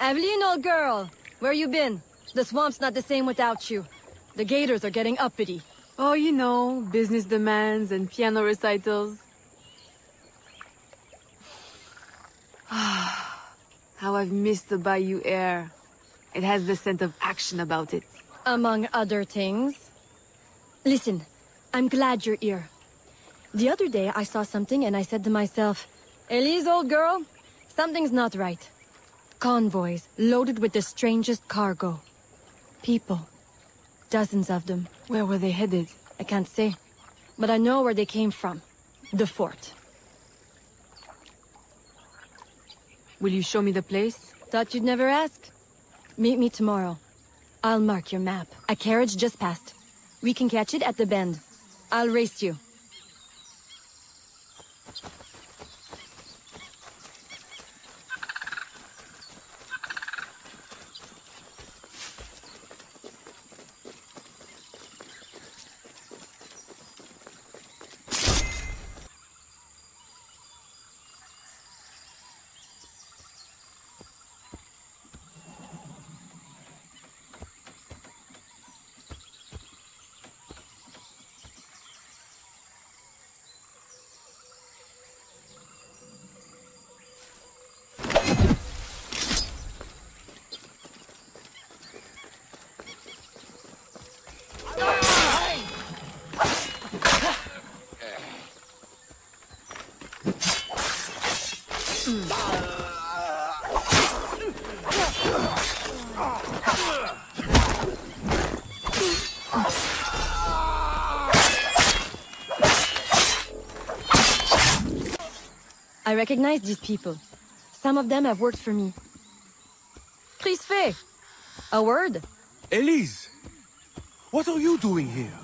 Aveline, old girl! Where you been? The swamp's not the same without you. The gators are getting uppity. Oh, you know, business demands and piano recitals. How I've missed the Bayou air. It has the scent of action about it. Among other things. Listen, I'm glad you're here. The other day I saw something and I said to myself, Elise, old girl, something's not right. Convoys loaded with the strangest cargo. People. Dozens of them. Where were they headed? I can't say. But I know where they came from. The fort. Will you show me the place? Thought you'd never ask. Meet me tomorrow. I'll mark your map. A carriage just passed. We can catch it at the bend. I'll race you. I recognize these people. Some of them have worked for me. Crisfe! A word? Elise! What are you doing here?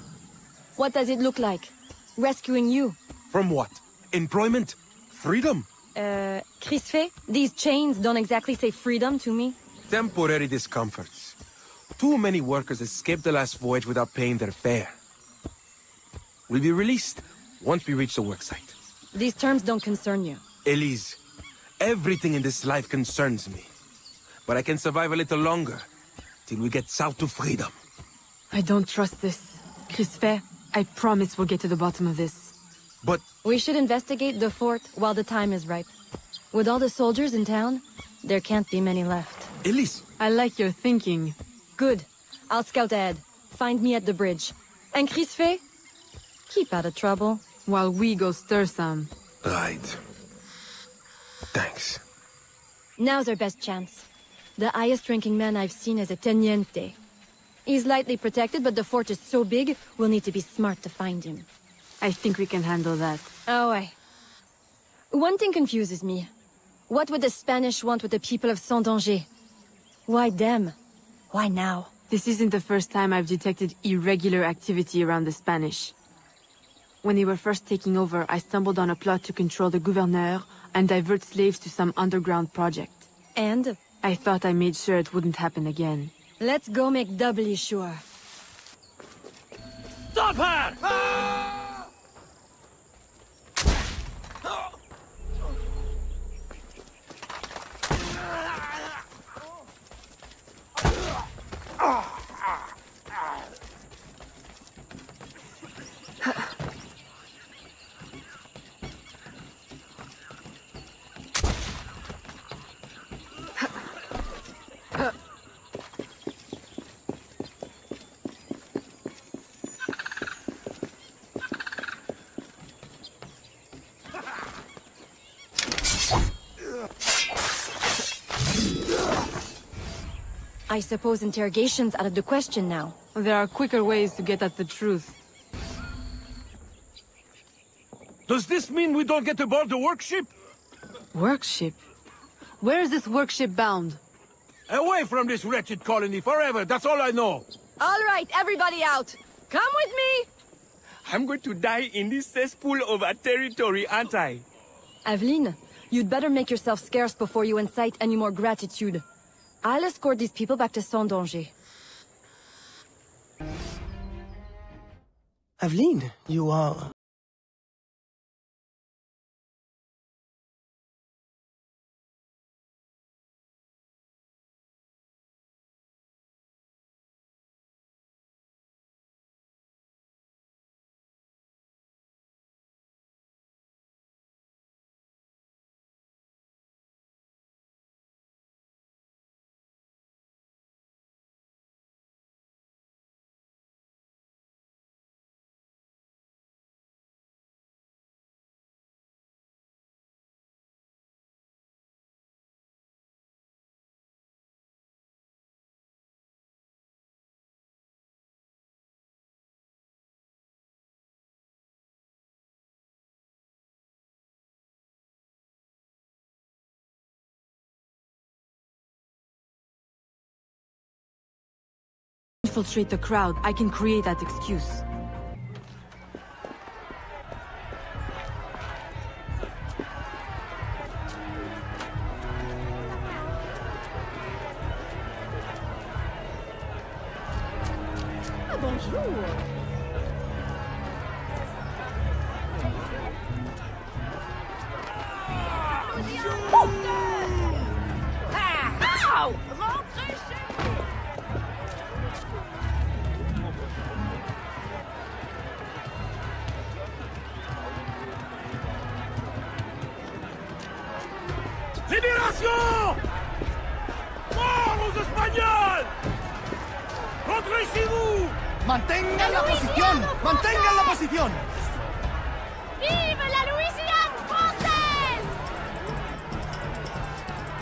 What does it look like? Rescuing you. From what? Employment? Freedom? Uh, Crisfe, these chains don't exactly say freedom to me. Temporary discomforts. Too many workers escaped the last voyage without paying their fare. We'll be released once we reach the worksite. These terms don't concern you. Elise, everything in this life concerns me. But I can survive a little longer, till we get south to freedom. I don't trust this. Crisfe, I promise we'll get to the bottom of this. But We should investigate the fort while the time is ripe. With all the soldiers in town, there can't be many left. Elise, I like your thinking. Good. I'll scout ahead. Find me at the bridge. And Crisfe? Keep out of trouble. While we go stir some. right. Thanks. Now's our best chance. The highest ranking man I've seen is a teniente. He's lightly protected, but the fort is so big, we'll need to be smart to find him. I think we can handle that. Oh, I... One thing confuses me. What would the Spanish want with the people of Saint-Danger? Why them? Why now? This isn't the first time I've detected irregular activity around the Spanish. When they were first taking over, I stumbled on a plot to control the gouverneur and divert slaves to some underground project. And I thought I made sure it wouldn't happen again. let's go make doubly sure. Stop her! Ah! I suppose interrogation's out of the question now. There are quicker ways to get at the truth. Does this mean we don't get aboard the workship? Workship? Where is this workship bound? Away from this wretched colony forever, that's all I know. All right, everybody out! Come with me! I'm going to die in this cesspool of a territory, aren't I? Aveline, you'd better make yourself scarce before you incite any more gratitude. I'll escort these people back to Saint-Danger. Aveline, you are... infiltrate the crowd, I can create that excuse. Ah, Libération ¡Mantengan la posición! ¡Mantengan la posición! Vive la Louisiane française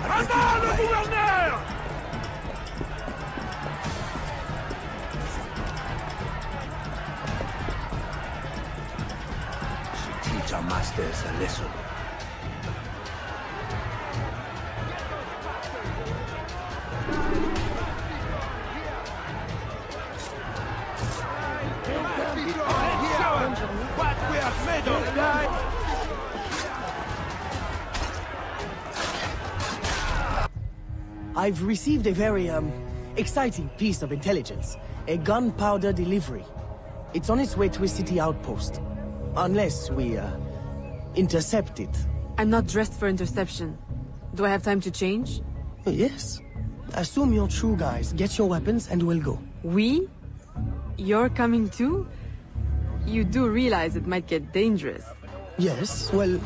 Attends le gouverneur Teach our masters a lesson. I've received a very, um, exciting piece of intelligence. A gunpowder delivery. It's on its way to a city outpost. Unless we, uh, intercept it. I'm not dressed for interception. Do I have time to change? Yes. Assume your true, guise. Get your weapons and we'll go. We? You're coming too? You do realize it might get dangerous. Yes, well...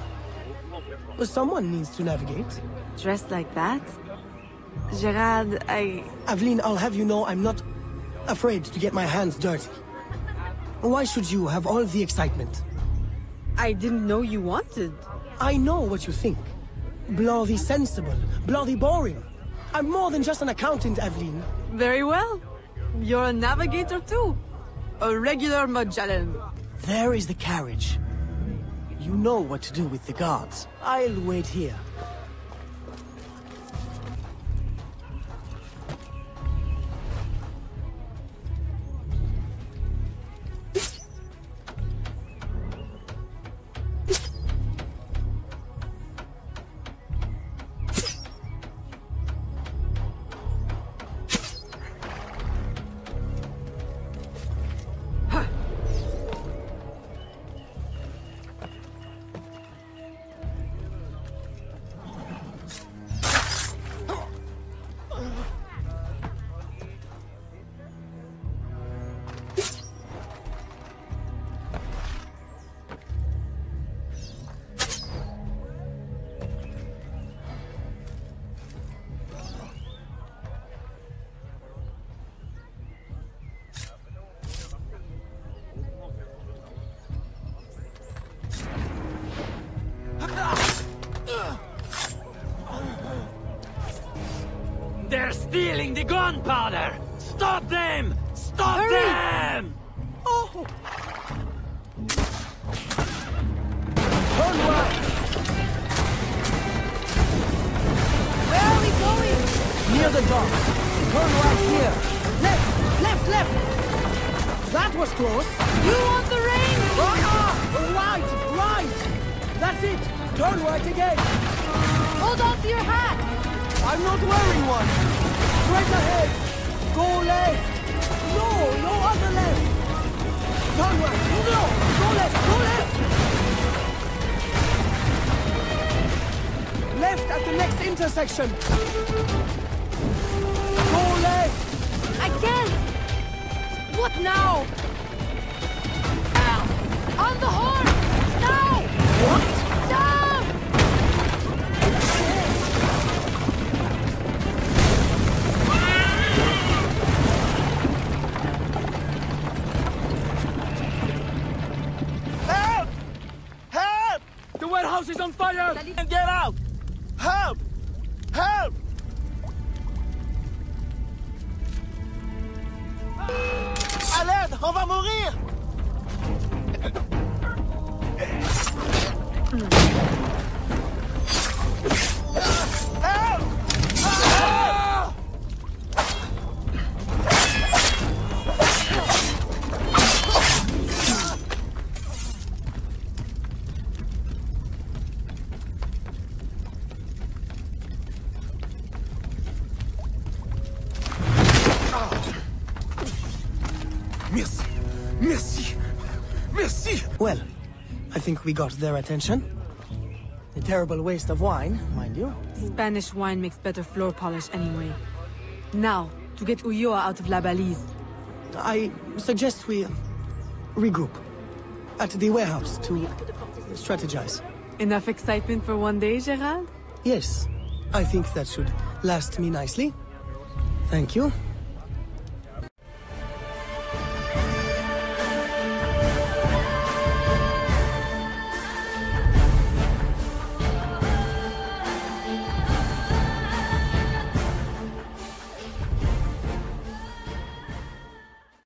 well, Someone needs to navigate. Dressed like that? Gerald, I... Aveline, I'll have you know I'm not afraid to get my hands dirty. Why should you have all the excitement? I didn't know you wanted. I know what you think. Bloody sensible, bloody boring. I'm more than just an accountant, Aveline. Very well. You're a navigator too. A regular Magellan. There is the carriage. You know what to do with the guards. I'll wait here. They're stealing the gunpowder! Stop them! Stop Hurry! them! Oh! Turn right! Where are we going? Near the dock. Turn right here. Left! Left! Left! That was close. You want the rain? Ah! Right! Right! That's it! Turn right again! Hold on to your hat! I'm not wearing one! Straight ahead! Go left! No! No other left! Turn right! No! Go left! Go left! Left at the next intersection! Go left! I can't! What now? On the horse! Now! What? Warehouse is on fire! And get out! Help! Well, I think we got their attention. A terrible waste of wine, mind you. Spanish wine makes better floor polish anyway. Now, to get Ulloa out of La Balise. I suggest we regroup at the warehouse to strategize. Enough excitement for one day, Gerald? Yes, I think that should last me nicely. Thank you.